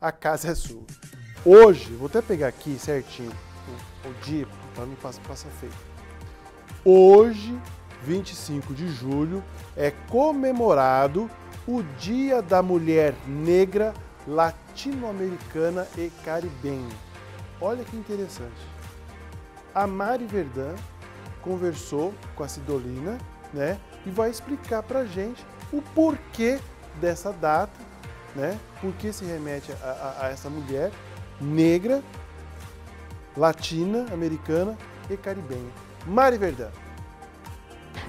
a casa é sua. Hoje, vou até pegar aqui certinho o, o dia para não passar, passar feio. Hoje, 25 de julho, é comemorado o Dia da Mulher Negra Latino-Americana e Caribenha. Olha que interessante. A Mari Verdun conversou com a Cidolina, né? E vai explicar pra gente o porquê dessa data, né? Por que se remete a, a, a essa mulher negra, latina, americana e caribenha. Mari Verdun.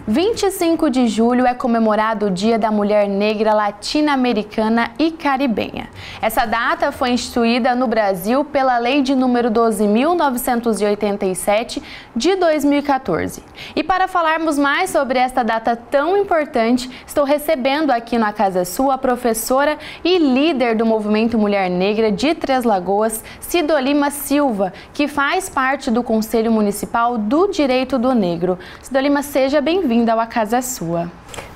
25 de julho é comemorado o Dia da Mulher Negra Latino-Americana e Caribenha. Essa data foi instituída no Brasil pela Lei de número 12.987 de 2014. E para falarmos mais sobre esta data tão importante, estou recebendo aqui na Casa Sua a professora e líder do Movimento Mulher Negra de Três Lagoas, Cidolima Silva, que faz parte do Conselho Municipal do Direito do Negro. Cidolima, seja bem-vinda bem-vinda ao A Casa é Sua.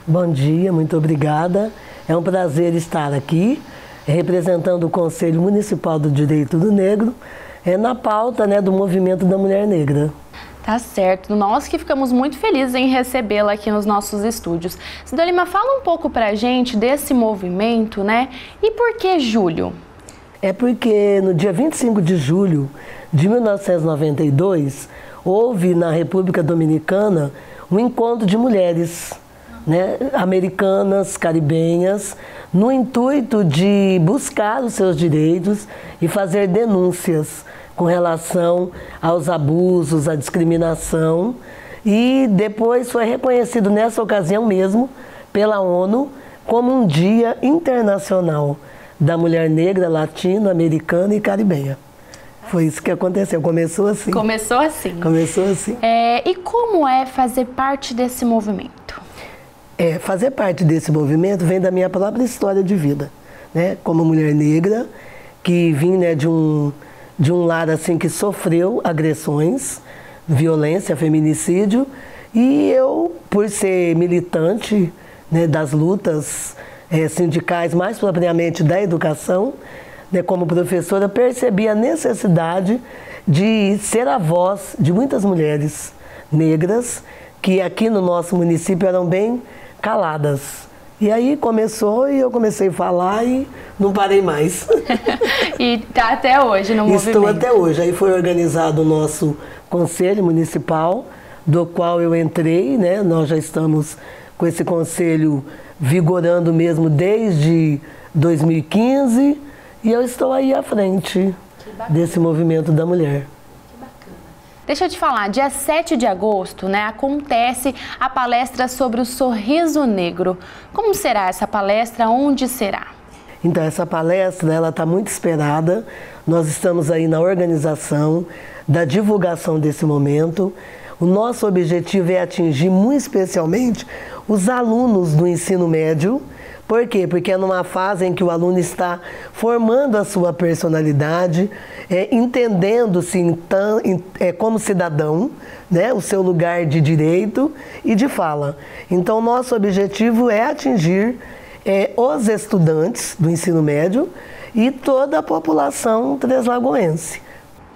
Bom dia, muito obrigada. É um prazer estar aqui representando o Conselho Municipal do Direito do Negro é na pauta né, do movimento da mulher negra. Tá certo. Nós que ficamos muito felizes em recebê-la aqui nos nossos estúdios. Cidolima, fala um pouco pra gente desse movimento, né? E por que julho? É porque no dia 25 de julho de 1992, houve na República Dominicana um encontro de mulheres né, americanas, caribenhas, no intuito de buscar os seus direitos e fazer denúncias com relação aos abusos, à discriminação. E depois foi reconhecido nessa ocasião mesmo pela ONU como um Dia Internacional da Mulher Negra, Latino-Americana e Caribenha. Foi isso que aconteceu. Começou assim. Começou assim. Começou assim. É, e como é fazer parte desse movimento? É, fazer parte desse movimento vem da minha própria história de vida, né? Como mulher negra que vim né, de um de um lar assim que sofreu agressões, violência, feminicídio e eu, por ser militante né, das lutas é, sindicais, mais propriamente da educação, né, como professora, percebi a necessidade de ser a voz de muitas mulheres negras que aqui no nosso município eram bem caladas. E aí começou e eu comecei a falar e não parei mais. e está até hoje no movimento. Estou até hoje. Aí foi organizado o nosso conselho municipal, do qual eu entrei, né? Nós já estamos com esse conselho vigorando mesmo desde 2015 e eu estou aí à frente desse movimento da mulher. Deixa eu te falar, dia 7 de agosto, né, acontece a palestra sobre o sorriso negro. Como será essa palestra? Onde será? Então, essa palestra, ela está muito esperada. Nós estamos aí na organização da divulgação desse momento. O nosso objetivo é atingir muito especialmente os alunos do ensino médio, por quê? Porque é numa fase em que o aluno está formando a sua personalidade, é, entendendo-se então, é, como cidadão, né, o seu lugar de direito e de fala. Então, nosso objetivo é atingir é, os estudantes do ensino médio e toda a população treslagoense.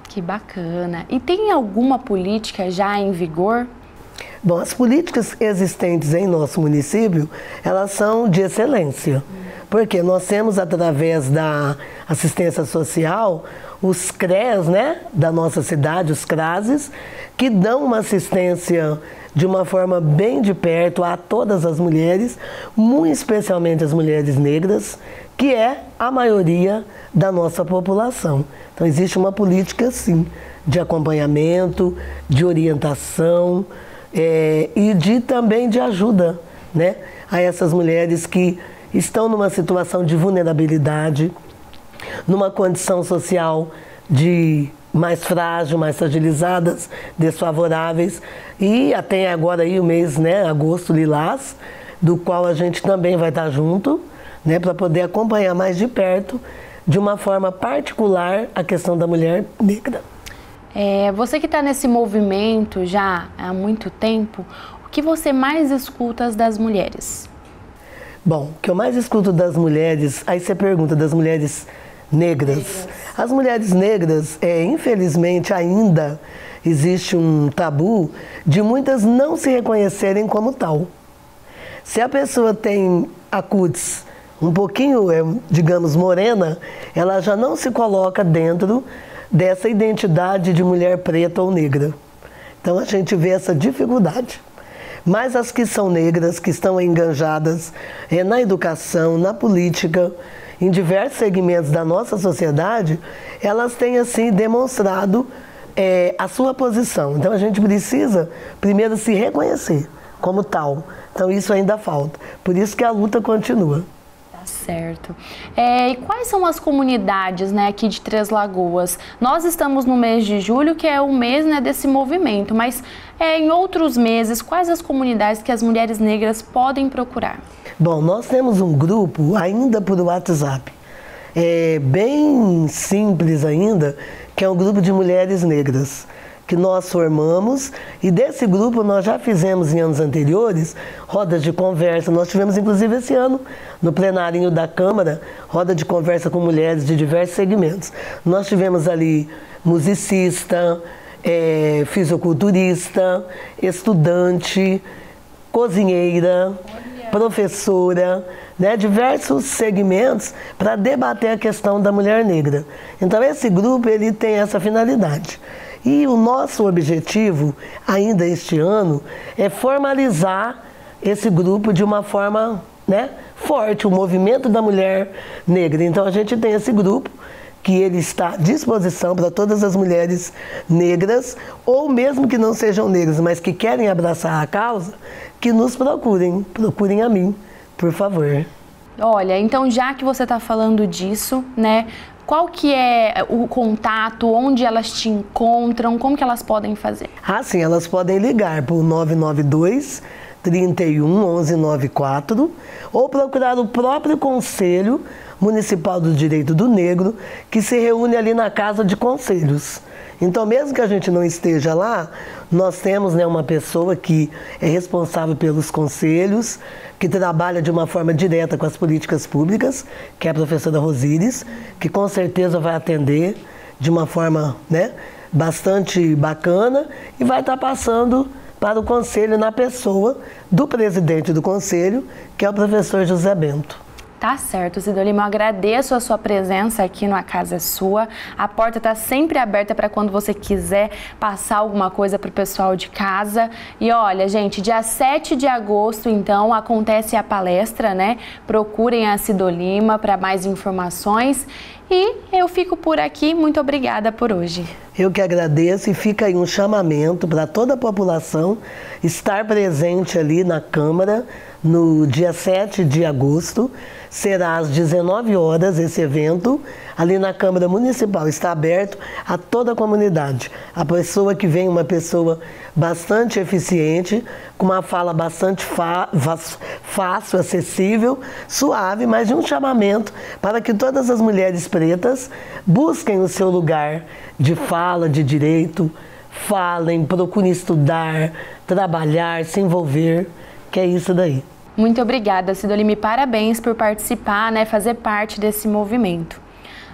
Que bacana. E tem alguma política já em vigor Bom, as políticas existentes em nosso município, elas são de excelência. Porque nós temos, através da assistência social, os CREAS, né, da nossa cidade, os CRASES, que dão uma assistência de uma forma bem de perto a todas as mulheres, muito especialmente as mulheres negras, que é a maioria da nossa população. Então existe uma política, sim, de acompanhamento, de orientação, é, e de também de ajuda né, a essas mulheres que estão numa situação de vulnerabilidade, numa condição social de mais frágil, mais fragilizadas, desfavoráveis e até agora aí o mês, né, agosto lilás, do qual a gente também vai estar junto, né, para poder acompanhar mais de perto, de uma forma particular, a questão da mulher negra. É, você que está nesse movimento já há muito tempo, o que você mais escuta das mulheres? Bom, o que eu mais escuto das mulheres, aí você pergunta das mulheres negras. As mulheres negras, é, infelizmente, ainda existe um tabu de muitas não se reconhecerem como tal. Se a pessoa tem a um pouquinho, é, digamos, morena, ela já não se coloca dentro dessa identidade de mulher preta ou negra. Então a gente vê essa dificuldade. Mas as que são negras, que estão enganjadas é, na educação, na política, em diversos segmentos da nossa sociedade, elas têm assim demonstrado é, a sua posição. Então a gente precisa primeiro se reconhecer como tal. Então isso ainda falta. Por isso que a luta continua. Certo. É, e quais são as comunidades né, aqui de Três Lagoas? Nós estamos no mês de julho, que é o mês né, desse movimento, mas é, em outros meses, quais as comunidades que as mulheres negras podem procurar? Bom, nós temos um grupo ainda por WhatsApp, é bem simples ainda, que é um grupo de mulheres negras que nós formamos e desse grupo nós já fizemos em anos anteriores rodas de conversa. Nós tivemos inclusive esse ano no plenário da Câmara roda de conversa com mulheres de diversos segmentos. Nós tivemos ali musicista, é, fisiculturista, estudante, cozinheira professora, né, diversos segmentos para debater a questão da mulher negra. Então esse grupo ele tem essa finalidade. E o nosso objetivo ainda este ano é formalizar esse grupo de uma forma né, forte, o movimento da mulher negra. Então a gente tem esse grupo que ele está à disposição para todas as mulheres negras, ou mesmo que não sejam negras, mas que querem abraçar a causa, que nos procurem, procurem a mim, por favor. Olha, então já que você está falando disso, né, qual que é o contato, onde elas te encontram, como que elas podem fazer? Ah, sim, elas podem ligar para o 992 31 1194 ou procurar o próprio conselho Municipal do Direito do Negro, que se reúne ali na Casa de Conselhos. Então, mesmo que a gente não esteja lá, nós temos né, uma pessoa que é responsável pelos conselhos, que trabalha de uma forma direta com as políticas públicas, que é a professora Rosíris, que com certeza vai atender de uma forma né, bastante bacana e vai estar passando para o conselho na pessoa do presidente do conselho, que é o professor José Bento. Tá certo, Cidolima. Eu agradeço a sua presença aqui no A Casa é Sua. A porta está sempre aberta para quando você quiser passar alguma coisa para o pessoal de casa. E olha, gente, dia 7 de agosto, então, acontece a palestra, né? Procurem a Cidolima para mais informações. E eu fico por aqui. Muito obrigada por hoje. Eu que agradeço e fica aí um chamamento para toda a população estar presente ali na Câmara no dia 7 de agosto. Será às 19 horas esse evento, ali na Câmara Municipal. Está aberto a toda a comunidade. A pessoa que vem, uma pessoa bastante eficiente, com uma fala bastante fácil, acessível, suave, mas de um chamamento para que todas as mulheres pretas busquem o seu lugar de fala, de direito, falem, procurem estudar, trabalhar, se envolver, que é isso daí. Muito obrigada, Sidolime. Parabéns por participar, né, fazer parte desse movimento.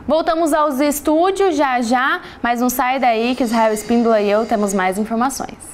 Voltamos aos estúdios já já, mas não sai daí que Israel Espíndola e eu temos mais informações.